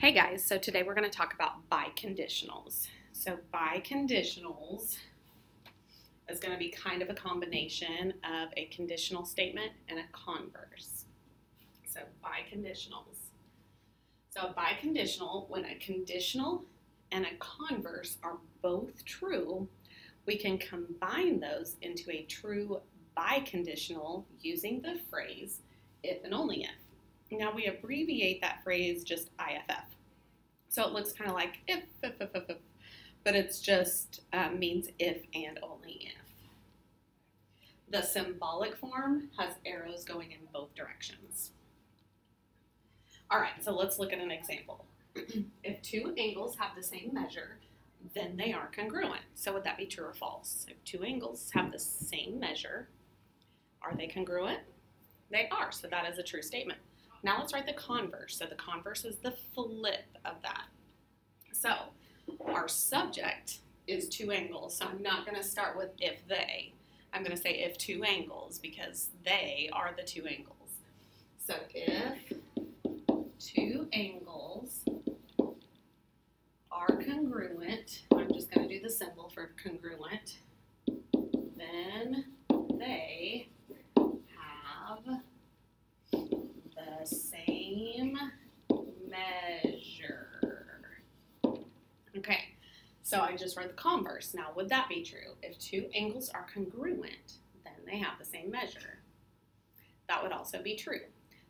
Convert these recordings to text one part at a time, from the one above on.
Hey guys, so today we're going to talk about biconditionals. So biconditionals is going to be kind of a combination of a conditional statement and a converse. So biconditionals. So a biconditional, when a conditional and a converse are both true, we can combine those into a true biconditional using the phrase if and only if. Now we abbreviate that phrase just IFF. So it looks kind of like if, if, if, if, if but it's just uh, means if and only if. The symbolic form has arrows going in both directions. All right, so let's look at an example. if two angles have the same measure, then they are congruent. So would that be true or false? If two angles have the same measure, are they congruent? They are, so that is a true statement. Now let's write the converse. So the converse is the flip of that. So our subject is two angles. So I'm not going to start with if they. I'm going to say if two angles because they are the two angles. So if two angles are congruent, I'm just going to do the symbol for congruent, then they have the same measure. Okay, so I just read the converse. Now, would that be true? If two angles are congruent, then they have the same measure. That would also be true.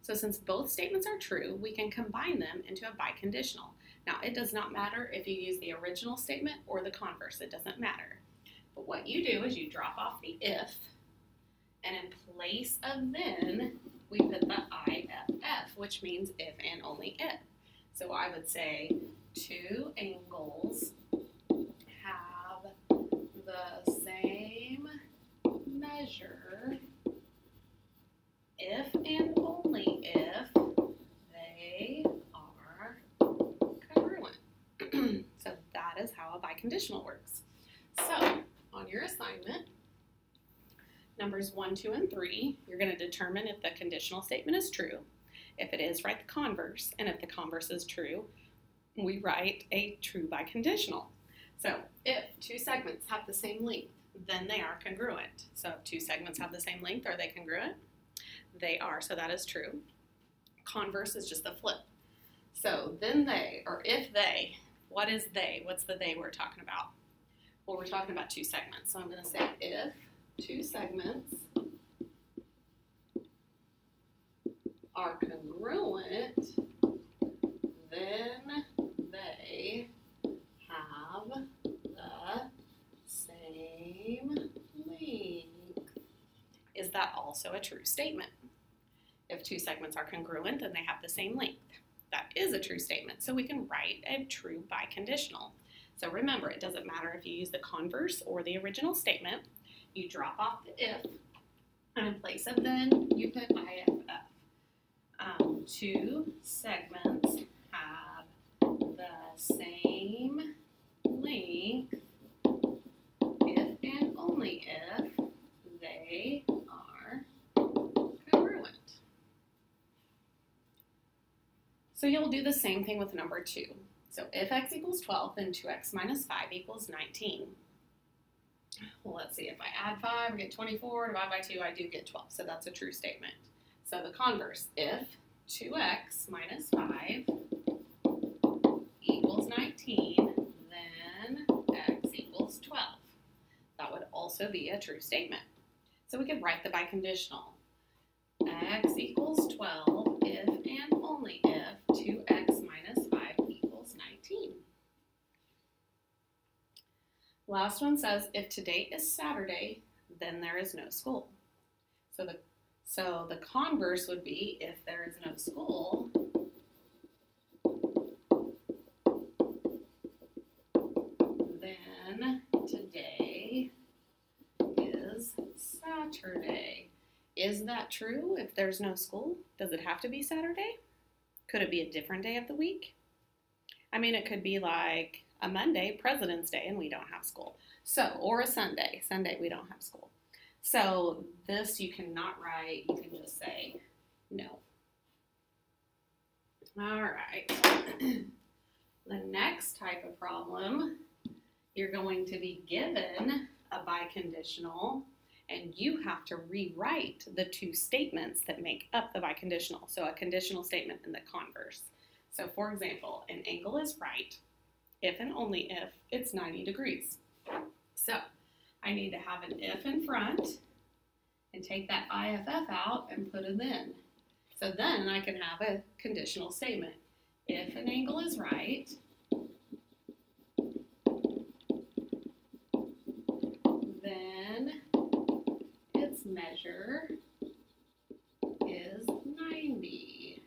So since both statements are true, we can combine them into a biconditional. Now, it does not matter if you use the original statement or the converse. It doesn't matter. But what you do is you drop off the if, and in place of then, we put the which means if and only if. So I would say two angles have the same measure if and only if they are congruent. so that is how a biconditional works. So on your assignment, numbers 1, 2, and 3, you're going to determine if the conditional statement is true. If it is, write the converse. And if the converse is true, we write a true biconditional. So if two segments have the same length, then they are congruent. So if two segments have the same length, are they congruent? They are, so that is true. Converse is just the flip. So then they, or if they, what is they? What's the they we're talking about? Well, we're talking about two segments. So I'm going to say if two segments are congruent, then they have the same length. Is that also a true statement? If two segments are congruent, then they have the same length. That is a true statement, so we can write a true biconditional. So remember, it doesn't matter if you use the converse or the original statement. You drop off the if, and in place of then, you put IFF. Two segments have the same length if and only if they are congruent. So you'll do the same thing with number 2. So if x equals 12, then 2x minus 5 equals 19. Well, let's see, if I add 5, I get 24, divide by 2, I do get 12. So that's a true statement. So the converse, if 2x minus 5 equals 19, then x equals 12. That would also be a true statement. So we could write the biconditional. x equals 12 if and only if 2x minus 5 equals 19. Last one says if today is Saturday, then there is no school. So the so the converse would be if there is no school, then today is Saturday. Is that true if there's no school? Does it have to be Saturday? Could it be a different day of the week? I mean, it could be like a Monday, President's Day, and we don't have school. So, or a Sunday, Sunday, we don't have school. So this you cannot write, you can just say no. All right. The next type of problem, you're going to be given a biconditional and you have to rewrite the two statements that make up the biconditional. So a conditional statement and the converse. So for example, an angle is right if and only if it's 90 degrees. So I need to have an if in front and take that IFF out and put it in. So then I can have a conditional statement. If an angle is right, then its measure is 90.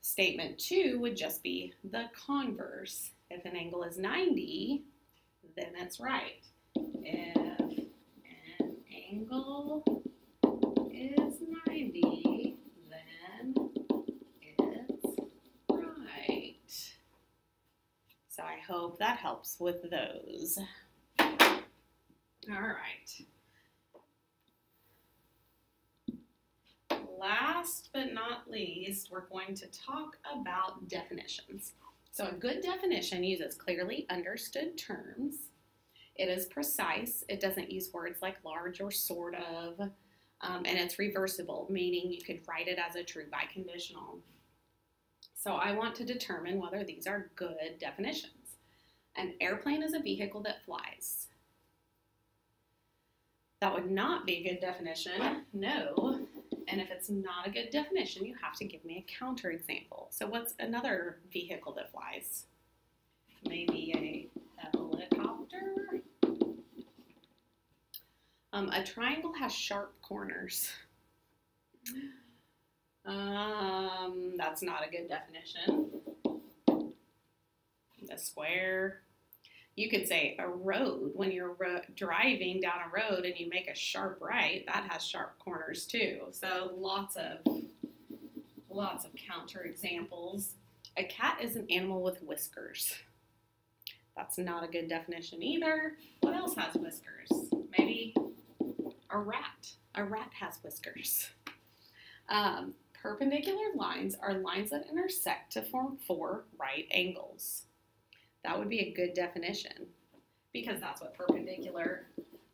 Statement two would just be the converse. If an angle is 90, then that's right. If an angle is 90, then it's right. So I hope that helps with those. All right. Last but not least, we're going to talk about definitions. So a good definition uses clearly understood terms. It is precise. It doesn't use words like large or sort of. Um, and it's reversible, meaning you could write it as a true biconditional. So I want to determine whether these are good definitions. An airplane is a vehicle that flies. That would not be a good definition. No, and if it's not a good definition, you have to give me a counterexample. So what's another vehicle that flies? Maybe a helicopter? Um, a triangle has sharp corners. Um, that's not a good definition. A square you could say a road. When you're ro- driving down a road and you make a sharp right that has sharp corners too. So lots of lots of counter examples a cat is an animal with whiskers. That's not a good definition either. What else has whiskers? Maybe a rat. A rat has whiskers. Um, perpendicular lines are lines that intersect to form four right angles that would be a good definition because that's what perpendicular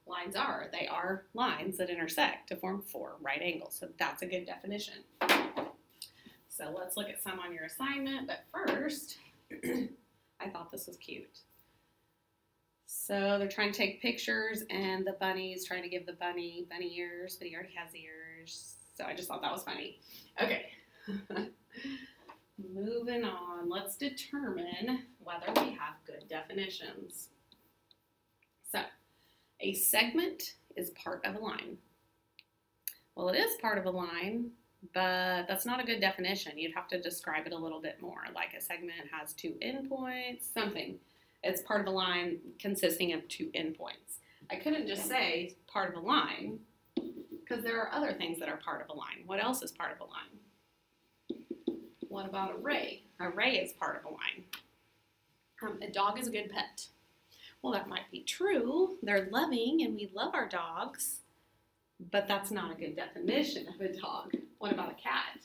lines are. They are lines that intersect to form four right angles. So that's a good definition. So let's look at some on your assignment. But first, I thought this was cute. So they're trying to take pictures and the bunny's trying to give the bunny bunny ears, but he already has ears. So I just thought that was funny. Okay. Moving on, let's determine whether we have good definitions. So, a segment is part of a line. Well, it is part of a line, but that's not a good definition. You'd have to describe it a little bit more, like a segment has two endpoints, something. It's part of a line consisting of two endpoints. I couldn't just say part of a line because there are other things that are part of a line. What else is part of a line? What about a ray? A ray is part of a line. Um, a dog is a good pet. Well, that might be true. They're loving and we love our dogs, but that's not a good definition of a dog. What about a cat?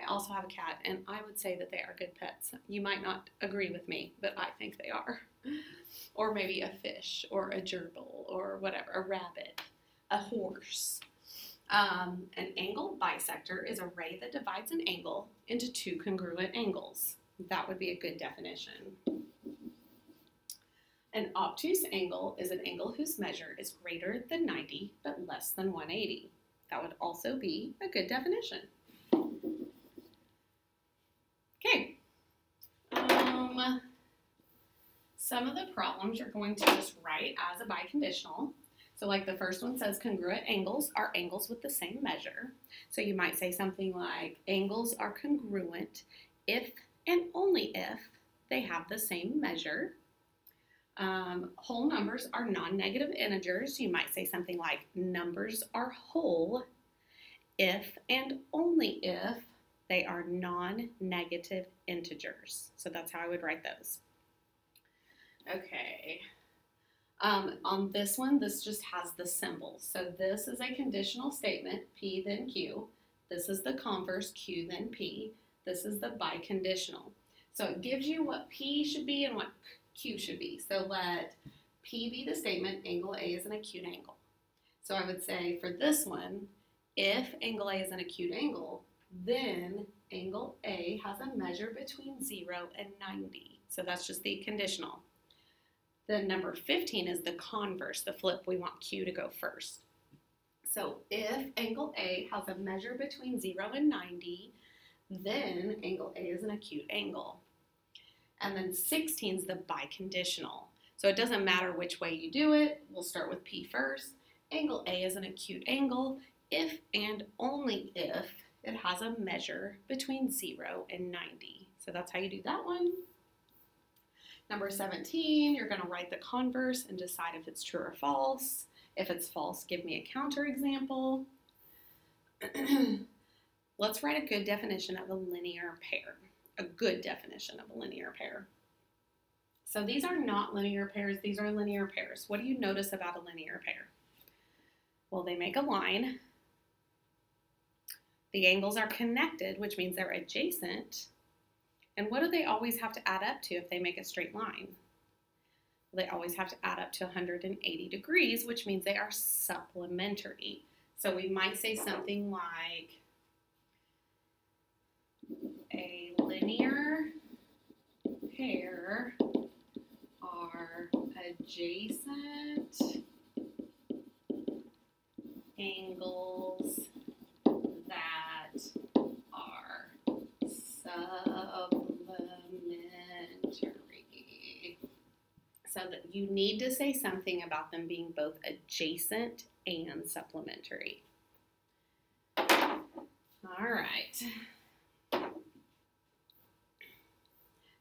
I also have a cat, and I would say that they are good pets. You might not agree with me, but I think they are. Or maybe a fish, or a gerbil, or whatever, a rabbit, a horse. Um, an angle bisector is a ray that divides an angle into two congruent angles. That would be a good definition. An obtuse angle is an angle whose measure is greater than 90 but less than 180. That would also be a good definition. Okay. Um, some of the problems you're going to just write as a biconditional. So like the first one says congruent angles are angles with the same measure. So you might say something like angles are congruent if and only if they have the same measure. Um, whole numbers are non-negative integers. You might say something like numbers are whole if and only if they are non-negative integers. So that's how I would write those. Okay. Um, on this one, this just has the symbols. So this is a conditional statement, P then Q. This is the converse, Q then P. This is the biconditional. So it gives you what P should be and what Q should be. So let P be the statement, angle A is an acute angle. So I would say for this one, if angle A is an acute angle, then angle A has a measure between 0 and 90. So that's just the conditional. Then number 15 is the converse, the flip. We want Q to go first. So if angle A has a measure between 0 and 90, then angle A is an acute angle. And then 16 is the biconditional. So it doesn't matter which way you do it. We'll start with P first. Angle A is an acute angle if and only if it has a measure between 0 and 90. So that's how you do that one. Number 17, you're going to write the converse and decide if it's true or false. If it's false, give me a counterexample. Let's write a good definition of a linear pair. A good definition of a linear pair. So these are not linear pairs, these are linear pairs. What do you notice about a linear pair? Well, they make a line. The angles are connected, which means they're adjacent. And what do they always have to add up to if they make a straight line? They always have to add up to 180 degrees, which means they are supplementary. So we might say something like a linear pair are adjacent angles that you need to say something about them being both adjacent and supplementary. All right.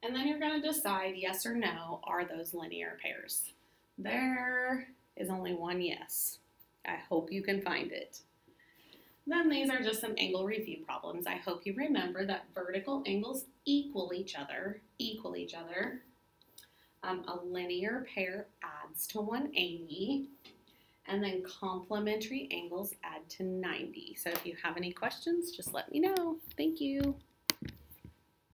And then you're going to decide yes or no, are those linear pairs? There is only one yes. I hope you can find it. Then these are just some angle review problems. I hope you remember that vertical angles equal each other, equal each other. Um, a linear pair adds to 180, and then complementary angles add to 90. So if you have any questions, just let me know. Thank you.